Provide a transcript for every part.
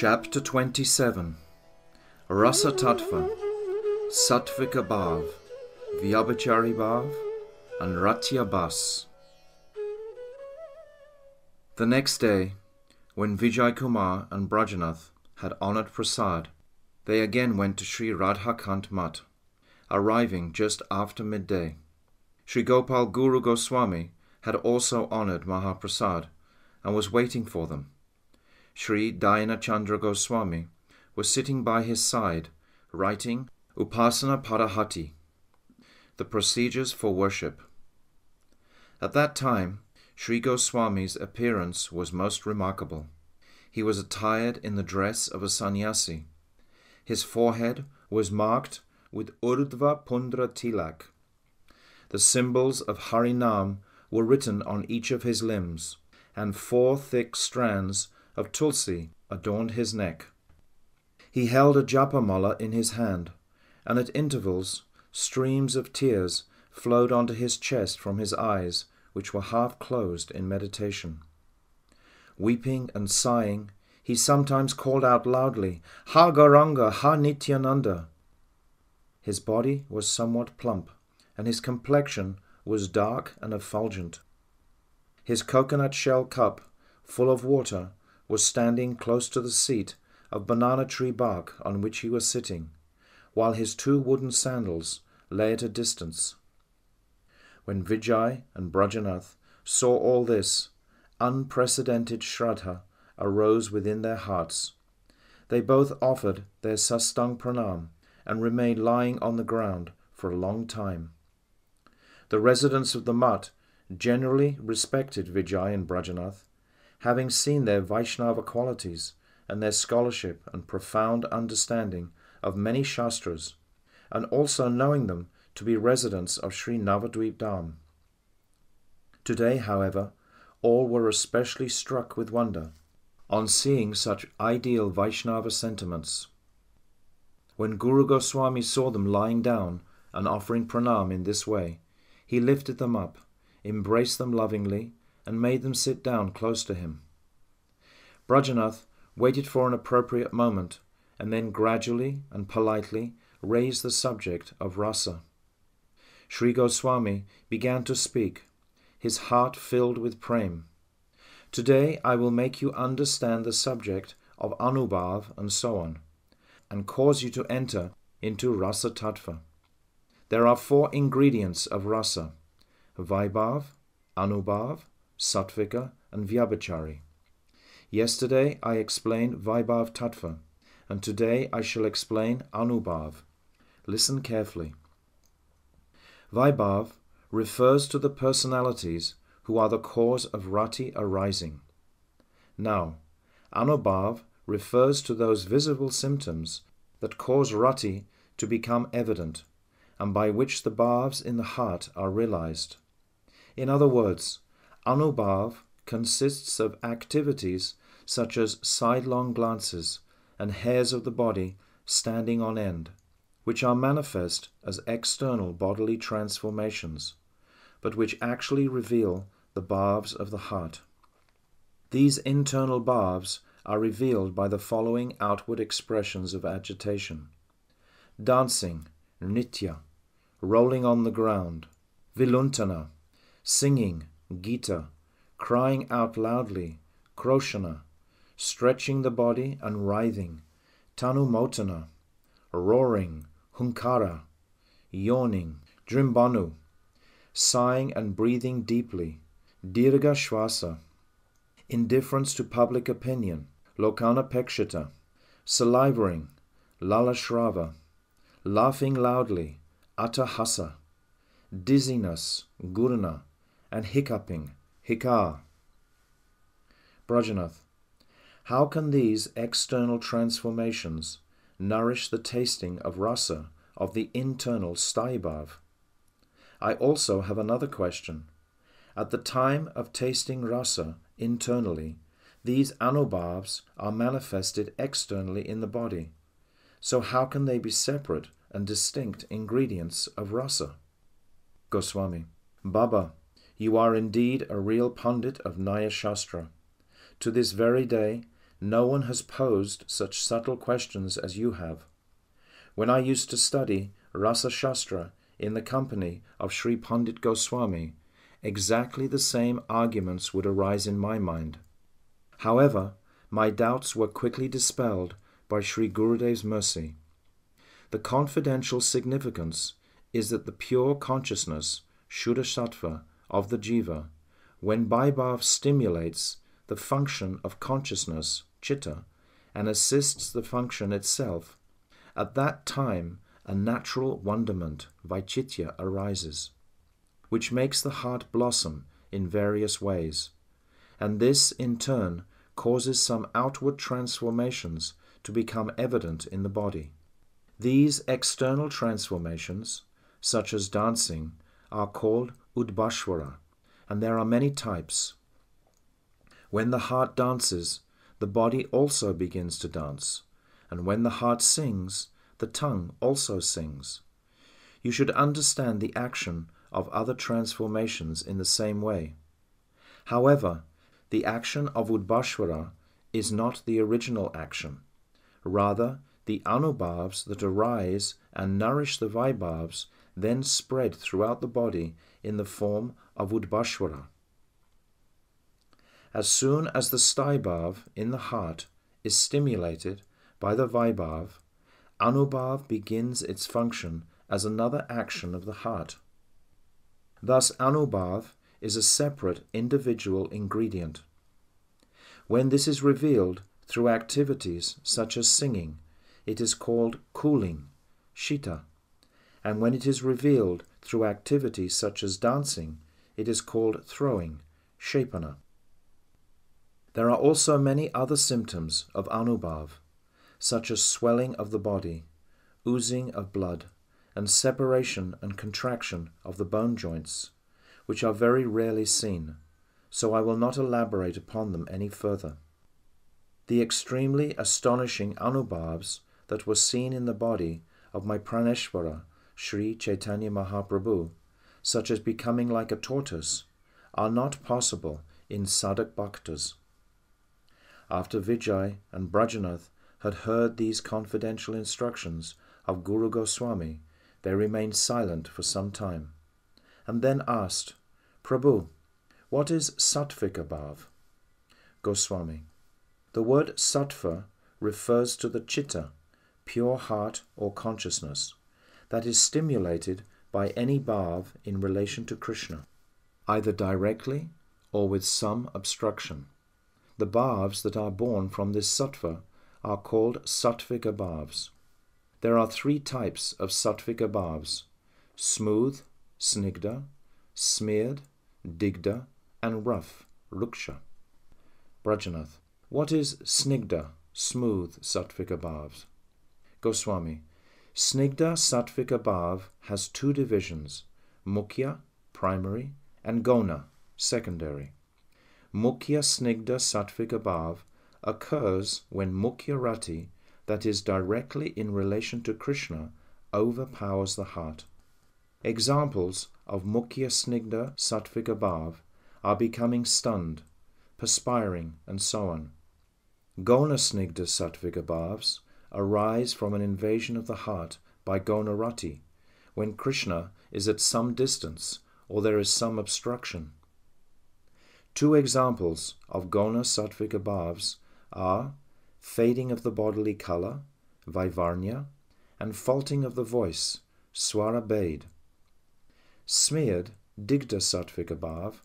Chapter 27 Rasa Tattva Sattvika Bhav Vyabhichari Bhav and Ratyabhas The next day, when Vijay Kumar and Brajanath had honoured Prasad, they again went to Sri Radhakant Mat, arriving just after midday. Sri Gopal Guru Goswami had also honoured Mahaprasad and was waiting for them. Sri Dhyana Chandra Goswami was sitting by his side, writing Upasana Paddhati, the procedures for worship. At that time, Sri Goswami's appearance was most remarkable. He was attired in the dress of a sannyasi. His forehead was marked with Urdhva Pundra Tilak. The symbols of Harinam were written on each of his limbs, and four thick strands of tulsi adorned his neck. He held a japamala in his hand, and at intervals streams of tears flowed onto his chest from his eyes, which were half closed in meditation. Weeping and sighing, he sometimes called out loudly, Ha Gauranga, Ha Nityananda. His body was somewhat plump, and his complexion was dark and effulgent. His coconut shell cup, full of water, was standing close to the seat of banana tree bark on which he was sitting, while his two wooden sandals lay at a distance. When Vijay and Brajanath saw all this, unprecedented Shraddha arose within their hearts. They both offered their sastang pranam and remained lying on the ground for a long time. The residents of the Mat generally respected Vijay and Brajanath having seen their Vaishnava qualities and their scholarship and profound understanding of many Shastras, and also knowing them to be residents of Sri Navadvip Dham. Today, however, all were especially struck with wonder on seeing such ideal Vaishnava sentiments. When Guru Goswami saw them lying down and offering pranam in this way, he lifted them up, embraced them lovingly, and made them sit down close to him. Brajanath waited for an appropriate moment and then gradually and politely raised the subject of rasa. Sri Goswami began to speak, his heart filled with prem. Today I will make you understand the subject of Anubhav and so on, and cause you to enter into Rasa Tattva. There are four ingredients of rasa Vaibhav, Anubhav, Sattvika, and Vyabhichari. Yesterday I explained Vaibhav Tattva, and today I shall explain Anubhav. Listen carefully. Vaibhav refers to the personalities who are the cause of rati arising. Now, Anubhav refers to those visible symptoms that cause rati to become evident, and by which the bhavs in the heart are realized. In other words, Anubhav consists of activities such as sidelong glances and hairs of the body standing on end, which are manifest as external bodily transformations, but which actually reveal the bhavs of the heart. These internal bhavs are revealed by the following outward expressions of agitation dancing, nitya, rolling on the ground, viluntana, singing, gita, crying out loudly, kroshana, stretching the body and writhing, tanumotana, roaring, hunkara, yawning, drimbanu, sighing and breathing deeply, dirga shwasa, indifference to public opinion, lokana pekshita, salivering, lalashrava, laughing loudly, atahasa, dizziness, gurna, and hiccuping, hikar. Brajanath, how can these external transformations nourish the tasting of rasa of the internal staibhav? I also have another question. At the time of tasting rasa internally, these anubhavs are manifested externally in the body. So how can they be separate and distinct ingredients of rasa? Goswami, Baba, you are indeed a real pundit of Nyaya Shastra. To this very day, no one has posed such subtle questions as you have. When I used to study Rasa Shastra in the company of Sri Pandit Goswami, exactly the same arguments would arise in my mind. However, my doubts were quickly dispelled by Sri Gurudev's mercy. The confidential significance is that the pure consciousness, Shuddha Sattva, of the Jiva, when Vaibhav stimulates the function of consciousness, Chitta, and assists the function itself, at that time a natural wonderment, Vaichitya, arises, which makes the heart blossom in various ways, and this in turn causes some outward transformations to become evident in the body. These external transformations, such as dancing, are called Udbhashvara, and there are many types. When the heart dances, the body also begins to dance, and when the heart sings, the tongue also sings. You should understand the action of other transformations in the same way. However, the action of Udbhashvara is not the original action. Rather, the anubhavs that arise and nourish the vaibhavs then spread throughout the body in the form of Udbhashvara. As soon as the Staibhav in the heart is stimulated by the Vaibhav, Anubhav begins its function as another action of the heart. Thus, Anubhav is a separate individual ingredient. When this is revealed through activities such as singing, it is called cooling, shita, and when it is revealed through activities such as dancing, it is called throwing, shapana. There are also many other symptoms of anubhav, such as swelling of the body, oozing of blood, and separation and contraction of the bone joints, which are very rarely seen, so I will not elaborate upon them any further. The extremely astonishing anubhavs that were seen in the body of my Praneshwara, Sri Chaitanya Mahaprabhu, such as becoming like a tortoise, are not possible in sadhak bhaktas. After Vijay and Brajanath had heard these confidential instructions of Guru Goswami, they remained silent for some time, and then asked, Prabhu, what is Sattvika Bhav? Goswami. The word Sattva refers to the chitta, pure heart or consciousness, that is stimulated by any bhav in relation to Krishna, either directly or with some obstruction. The bhavs that are born from this sattva are called sattvika bhavs. There are three types of sattvika bhavs smooth, snigda, smeared, digda, and rough, ruksha. Brajanath. What is snigda, smooth sattvika bhavs? Goswami. Snigda sattvika bhav has two divisions, mukhya, primary, and gona, secondary. Mukhya Snigda Sattvika Bhav occurs when Mukhya Rati, that is directly in relation to Krishna, overpowers the heart. Examples of Mukhya Snigda Sattvika Bhav are becoming stunned, perspiring, and so on. Gona Snigda Sattvika Bhavs arise from an invasion of the heart by Gona Rati, when Krishna is at some distance or there is some obstruction. Two examples of Gona Sattvika Bhavs are fading of the bodily color, Vaivarnya, and faulting of the voice, Swara Bhed. Smeared, Digda Sattvika Bhav,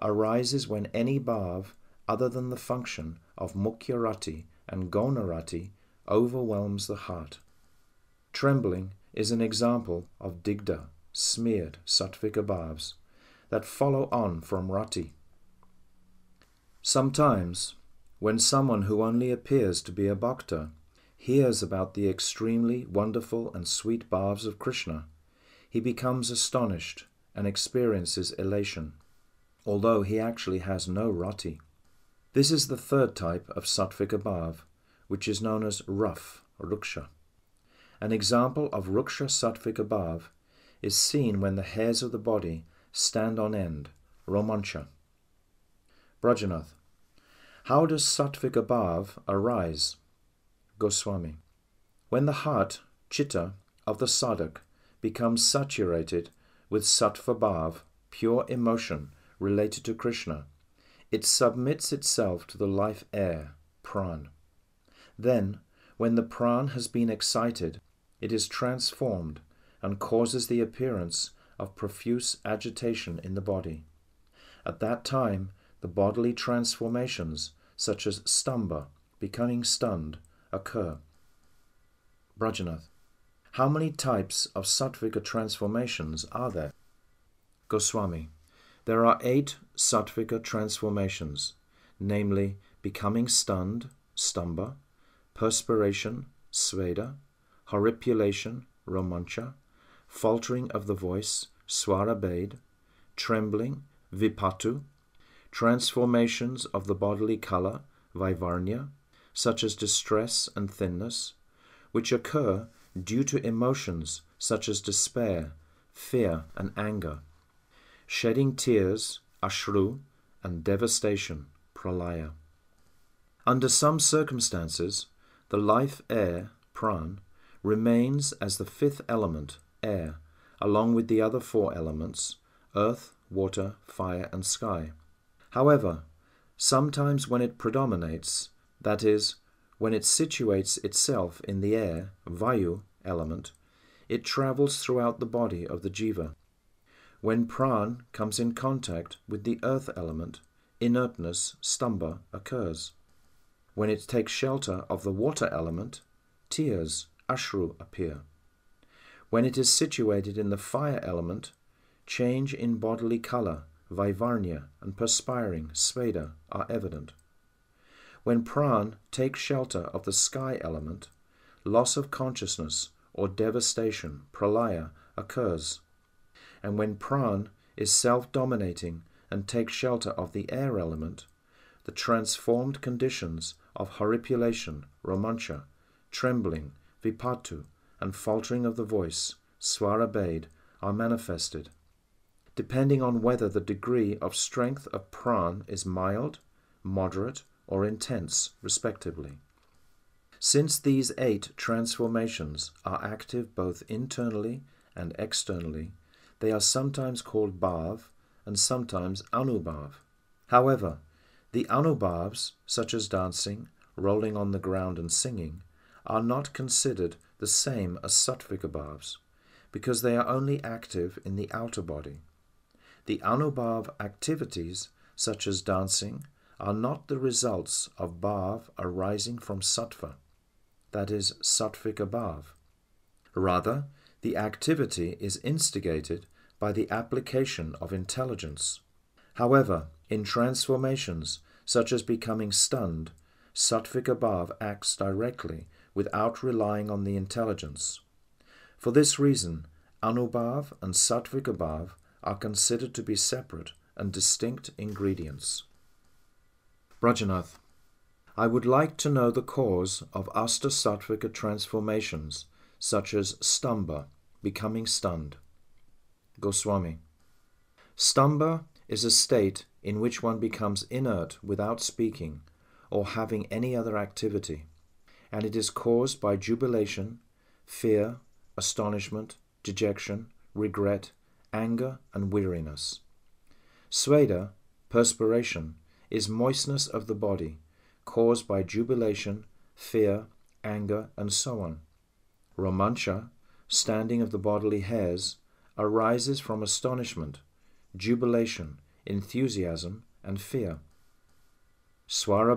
arises when any bhav other than the function of Mukhya Rati and Gona Rati overwhelms the heart. Trembling is an example of Digda, smeared Sattvika Bhavs, that follow on from Rati. Sometimes, when someone who only appears to be a bhakta hears about the extremely wonderful and sweet bhavs of Krishna, he becomes astonished and experiences elation, although he actually has no rati. This is the third type of sattvika bhav, which is known as rough, ruksha. An example of ruksha sattvika bhav is seen when the hairs of the body stand on end, romancha. Brajanath. How does Sattvika bhav arise? Goswami. When the heart, chitta, of the sadhak becomes saturated with sattva bhav, pure emotion related to Krishna, it submits itself to the life air, pran. Then, when the pran has been excited, it is transformed and causes the appearance of profuse agitation in the body. At that time, the bodily transformations such as stamba, becoming stunned, occur. Brajanath. How many types of sattvika transformations are there? Goswami. There are eight sattvika transformations, namely becoming stunned, stamba, perspiration, sveda, horripilation, romancha, faltering of the voice, swara trembling, vipatu, transformations of the bodily color, vivarnya, such as distress and thinness, which occur due to emotions such as despair, fear, and anger, shedding tears, ashru, and devastation, pralaya. Under some circumstances, the life air, pran, remains as the fifth element, air, along with the other four elements, earth, water, fire, and sky. However, sometimes when it predominates, that is, when it situates itself in the air, vayu, element, it travels throughout the body of the jiva. When pran comes in contact with the earth element, inertness, stamba, occurs. When it takes shelter of the water element, tears, ashru, appear. When it is situated in the fire element, change in bodily color, Vivarnya, and perspiring, Sveda, are evident. When pran takes shelter of the sky element, loss of consciousness or devastation, pralaya, occurs. And when pran is self dominating and takes shelter of the air element, the transformed conditions of horripilation, romancha, trembling, vipatu, and faltering of the voice, swara are manifested depending on whether the degree of strength of pran is mild, moderate, or intense, respectively. Since these eight transformations are active both internally and externally, they are sometimes called bhav and sometimes anubhav. However, the anubhavs, such as dancing, rolling on the ground, and singing, are not considered the same as bhavs, because they are only active in the outer body. The Anubhav activities, such as dancing, are not the results of bhav arising from sattva, that is, sattvika bhav. Rather, the activity is instigated by the application of intelligence. However, in transformations, such as becoming stunned, sattvika bhav acts directly without relying on the intelligence. For this reason, Anubhav and Sattvika Bhav are considered to be separate and distinct ingredients. Brajanath, I would like to know the cause of Ashtasattvika transformations, such as stamba, becoming stunned. Goswami. Stamba is a state in which one becomes inert without speaking or having any other activity, and it is caused by jubilation, fear, astonishment, dejection, regret, anger, and weariness. Sveda, perspiration, is moistness of the body, caused by jubilation, fear, anger, and so on. Romancha, standing of the bodily hairs, arises from astonishment, jubilation, enthusiasm, and fear. Swara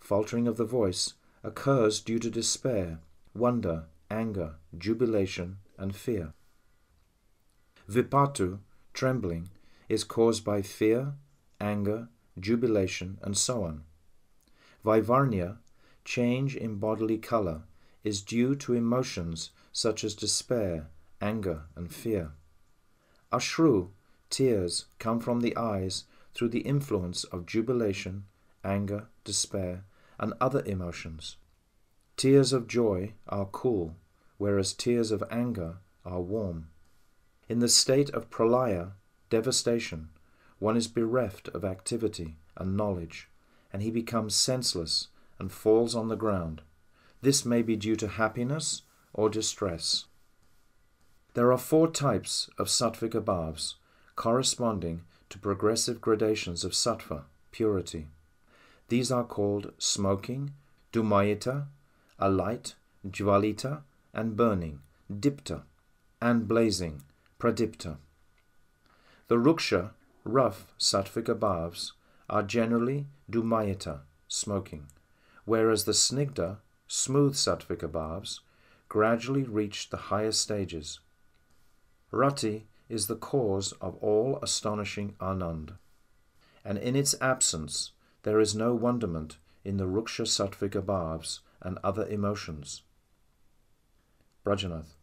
faltering of the voice, occurs due to despair, wonder, anger, jubilation, and fear. Vipatu, trembling, is caused by fear, anger, jubilation, and so on. Vivarnya, change in bodily color, is due to emotions such as despair, anger, and fear. Ashru, tears, come from the eyes through the influence of jubilation, anger, despair, and other emotions. Tears of joy are cool, whereas tears of anger are warm. In the state of pralaya, devastation, one is bereft of activity and knowledge, and he becomes senseless and falls on the ground. This may be due to happiness or distress. There are four types of sattvika bhavs, corresponding to progressive gradations of sattva, purity. These are called smoking, dhumayita, alight, jvalita, and burning, dipta, and blazing, pradipta. The ruksha, rough sattvika bhavs, are generally dhumayita, smoking, whereas the snigdha, smooth sattvika bhavs, gradually reach the higher stages. Rati is the cause of all astonishing anand, and in its absence there is no wonderment in the ruksha sattvika bhavs and other emotions. Brajanath.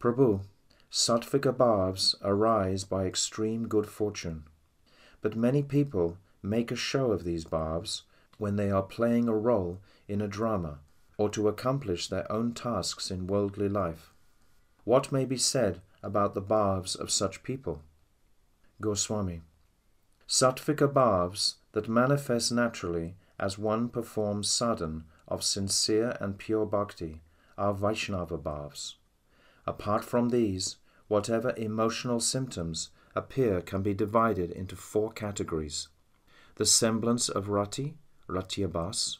Prabhu, sattvika bhavs arise by extreme good fortune, but many people make a show of these bhavs when they are playing a role in a drama or to accomplish their own tasks in worldly life. What may be said about the bhavs of such people? Goswami. Sattvika bhavs that manifest naturally as one performs sadhan of sincere and pure bhakti are Vaishnava bhavs. Apart from these, whatever emotional symptoms appear can be divided into four categories the semblance of rati, ratyabhas,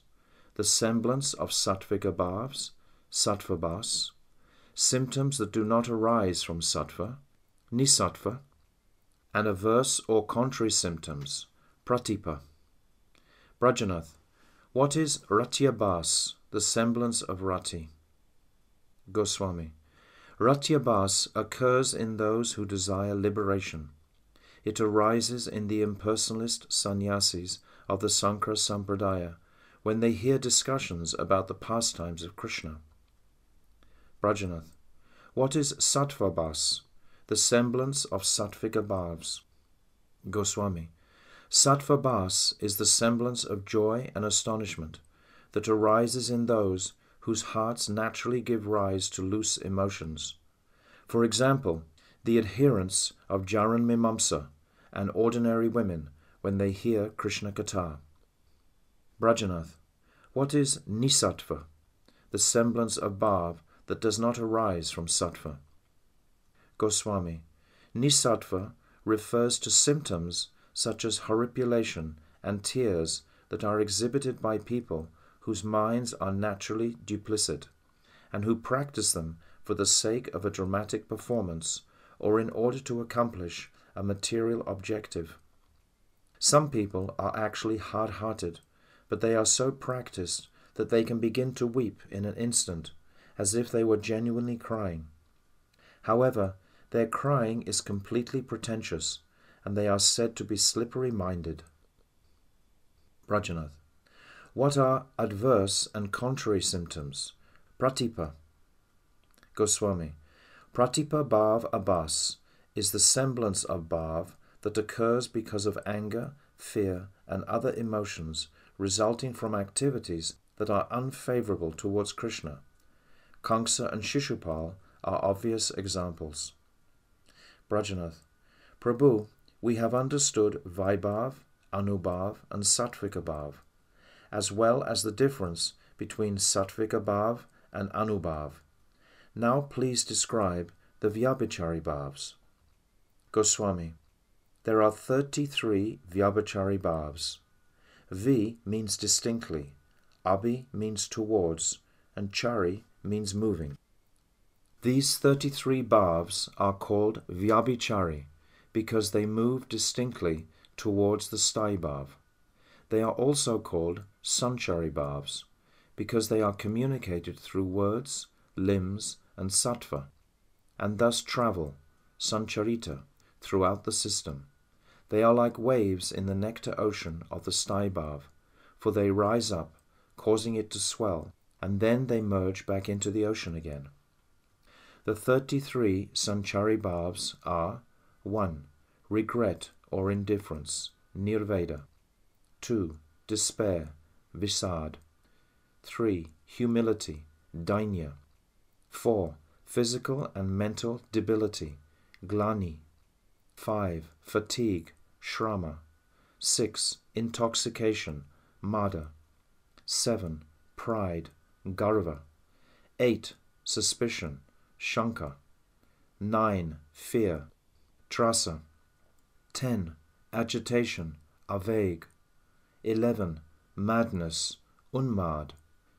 the semblance of sattvika bhavs, sattvabhas, symptoms that do not arise from sattva, nisattva, and averse or contrary symptoms, pratipa. Brajanath, what is ratyabhas, the semblance of rati? Goswami, ratyabhas occurs in those who desire liberation. It arises in the impersonalist sannyasis of the Sankara Sampradaya when they hear discussions about the pastimes of Krishna. Brajanath, what is sattvabhas, the semblance of sattvika bhavs? Goswami, Sattvabhas is the semblance of joy and astonishment that arises in those whose hearts naturally give rise to loose emotions. For example, the adherents of Jaran Mimamsa and ordinary women when they hear Krishna Katha. Brajanath, what is Nisattva, the semblance of bhav that does not arise from sattva? Goswami, Nisattva refers to symptoms such as horripilation and tears that are exhibited by people whose minds are naturally duplicit, and who practice them for the sake of a dramatic performance or in order to accomplish a material objective. Some people are actually hard hearted, but they are so practiced that they can begin to weep in an instant, as if they were genuinely crying. However, their crying is completely pretentious and they are said to be slippery minded. Brajanath. What are adverse and contrary symptoms? Pratipa. Goswami. Pratipa bhav abhas is the semblance of bhav that occurs because of anger, fear, and other emotions resulting from activities that are unfavorable towards Krishna. Kamsa and Shishupal are obvious examples. Brajanath. Prabhu, we have understood Vaibhav, Anubhav, and Sattvika Bhav, as well as the difference between Sattvika Bhav and Anubhav. Now please describe the Vyabhichari Bhavs. Goswami, there are 33 Vyabhichari Bhavs. V means distinctly, Abhi means towards, and Chari means moving. These 33 bhavs are called Vyabhichari because they move distinctly towards the Staibhav. They are also called Sanchari Bhavs because they are communicated through words, limbs, and sattva, and thus travel, sancharita, throughout the system. They are like waves in the nectar ocean of the Staibhav, for they rise up, causing it to swell, and then they merge back into the ocean again. The 33 Sanchari Bhavs are 1. Regret or indifference, nirveda. 2. Despair, visad. 3. Humility, dainya. 4. Physical and mental debility, glani. 5. Fatigue, shrama. 6. Intoxication, Mada. 7. Pride, Garva. 8. Suspicion, Shanka. 9. Fear, Trasa. 10. Agitation, Aveg. 11. Madness, Unmad.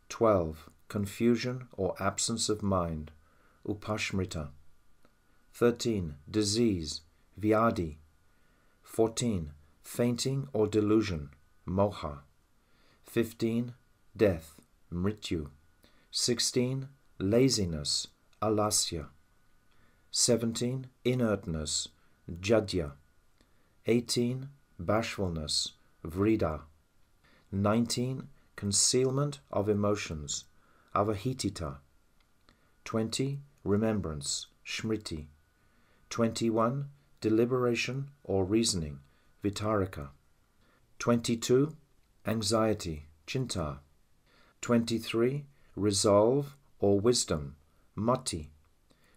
12. Confusion or absence of mind, Upashmrita. 13. Disease, Vyadi. 14. Fainting or delusion, Moha. 15. Death, Mrityu. 16. Laziness, Alasya. 17. Inertness, Jadya. 18. Bashfulness, Vrida. 19. Concealment of emotions, Avahitita. 20. Remembrance, Smriti. 21. Deliberation or reasoning, vitarika. 22. Anxiety, Chinta. 23. Resolve or wisdom, Mati.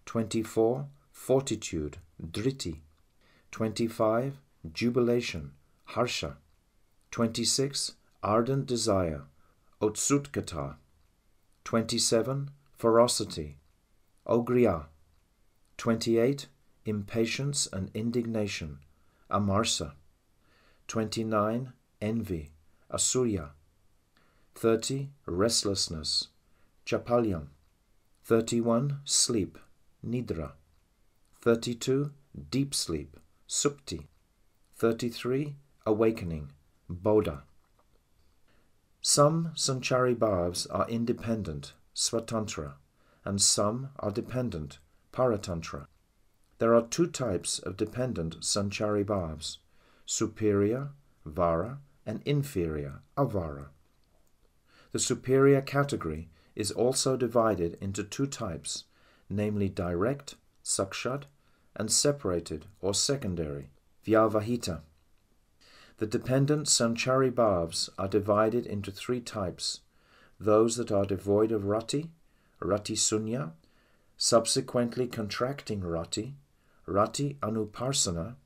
24. Fortitude, Driti. 25. Jubilation, Harsha. 26. Ardent desire, Otsutkata. 27. Ferocity, Ogriya. 28. Impatience and indignation, Amarsa. 29. Envy, Asurya. 30. Restlessness, Chapalyam. 31. Sleep, Nidra. 32. Deep sleep, Supti. 33. Awakening, Bodha. Some Sanchari bhavs are independent, Swatantra, and some are dependent, Paratantra. There are two types of dependent Sanchari bhavs superior, Vara, and inferior, Avara. The superior category is also divided into two types, namely direct, Sakshat, and separated or secondary, Vyavahita. The dependent Sanchari bhavs are divided into three types those that are devoid of rati, rati sunya, subsequently contracting rati, rati anuparsana,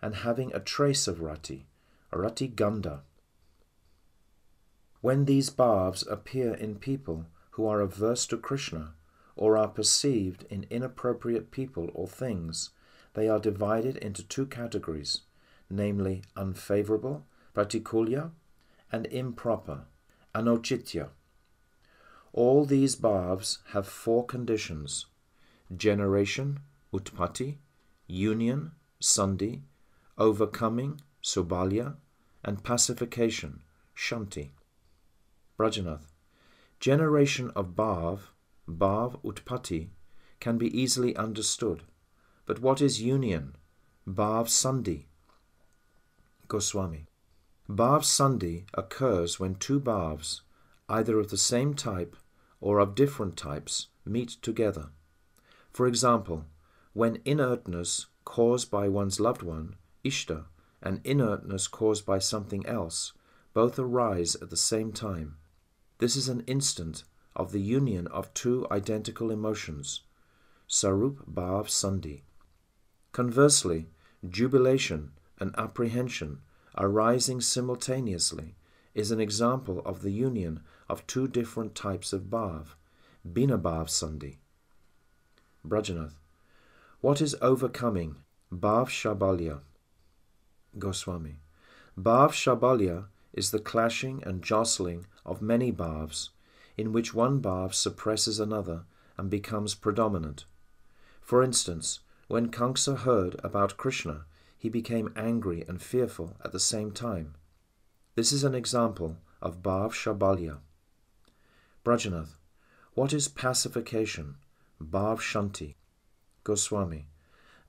and having a trace of rati, rati ganda. When these bhavs appear in people who are averse to Krishna, or are perceived in inappropriate people or things, they are divided into two categories, namely unfavorable, pratikulya, and improper, anochitya. All these bhavs have four conditions generation, utpatti, union, sandhi, overcoming, sobalya, and pacification, shanti. Brajanath. Generation of bhav, bhav utpatti, can be easily understood. But what is union, bhav sandhi? Goswami. Bhav sandhi occurs when two bhavs, either of the same type or of different types, meet together. For example, when inertness caused by one's loved one, Ishta, and inertness caused by something else, both arise at the same time. This is an instant of the union of two identical emotions, Sarup Bhav Sandhi. Conversely, jubilation and apprehension arising simultaneously is an example of the union of two different types of bhav, bina bhav sandhi. Brajanath. What is overcoming bhav shabalya? Goswami. Bhav shabalya is the clashing and jostling of many bhavs, in which one bhav suppresses another and becomes predominant. For instance, when Kamsa heard about Krishna, he became angry and fearful at the same time. This is an example of Bhav Shabalya. Brajanath, what is pacification? Bhav Shanti. Goswami,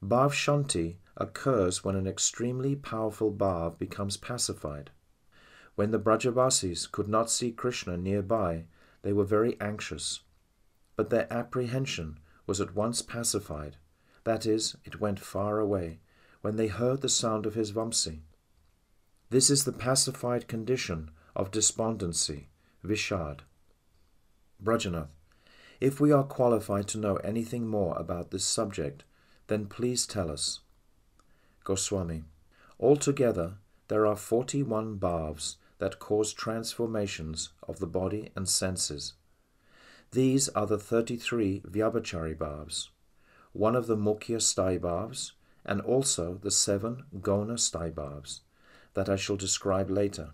Bhav Shanti occurs when an extremely powerful Bhav becomes pacified. When the Brajavasis could not see Krishna nearby, they were very anxious. But their apprehension was at once pacified, that is, it went far away, when they heard the sound of his Vamsi. This is the pacified condition of despondency, Vishad. Brajanath, if we are qualified to know anything more about this subject, then please tell us. Goswami, altogether there are forty one bhavs that cause transformations of the body and senses. These are the 33 Vyabhichari bhavs, one of the Mukhya sthai bhavs, and also the seven Gona sthai bhavs that I shall describe later.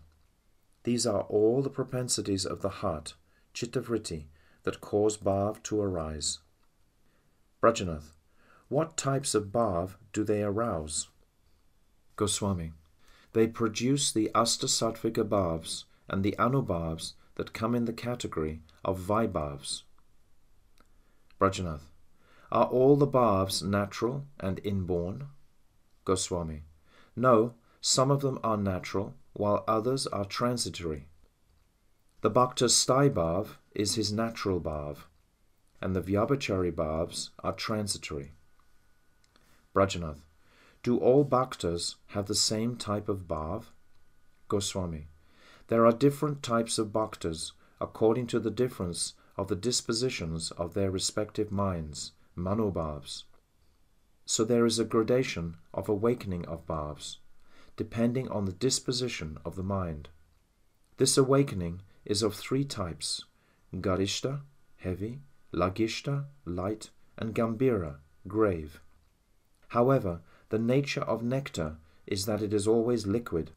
These are all the propensities of the heart, chittavritti, that cause bhav to arise. Brajanath, what types of bhav do they arouse? Goswami, they produce the Astasattvika bhavs and the anubhavs that come in the category of Vaibhavs. Brajanath, are all the bhavs natural and inborn? Goswami, no, some of them are natural, while others are transitory. The Bhakta's sthai bhav is his natural bhav, and the Vyabhichari bhavs are transitory. Brajanath, do all bhaktas have the same type of bhav? Goswami, there are different types of bhaktas according to the difference of the dispositions of their respective minds, manobhavs. So there is a gradation of awakening of bhavs, depending on the disposition of the mind. This awakening is of three types Garishta, heavy, Lagishta, light, and Gambira, grave. However, the nature of nectar is that it is always liquid,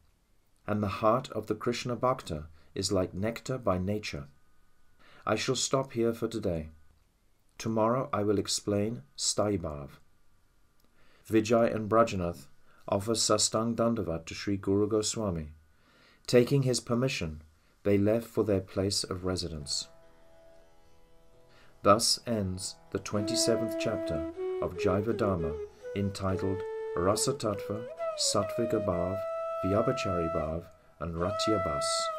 and the heart of the Krishna Bhakta is like nectar by nature. I shall stop here for today. Tomorrow I will explain Staibhav. Vijay and Brajanath offer Sastang Dandavat to Sri Guru Goswami. Taking his permission, they left for their place of residence. Thus ends the 27th chapter of Jaiva Dharma entitled Rasa Tattva, Sattvika Bhav, Vyabhichari Bhav, and Ratyabhas.